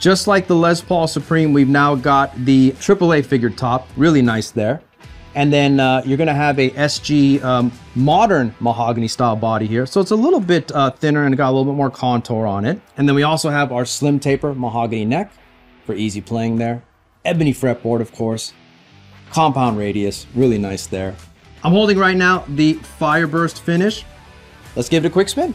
Just like the Les Paul Supreme, we've now got the AAA figured top, really nice there. And then uh, you're gonna have a SG um, modern mahogany style body here. So it's a little bit uh, thinner and got a little bit more contour on it. And then we also have our slim taper mahogany neck for easy playing there. Ebony fretboard, of course. Compound radius, really nice there. I'm holding right now the Fireburst finish. Let's give it a quick spin.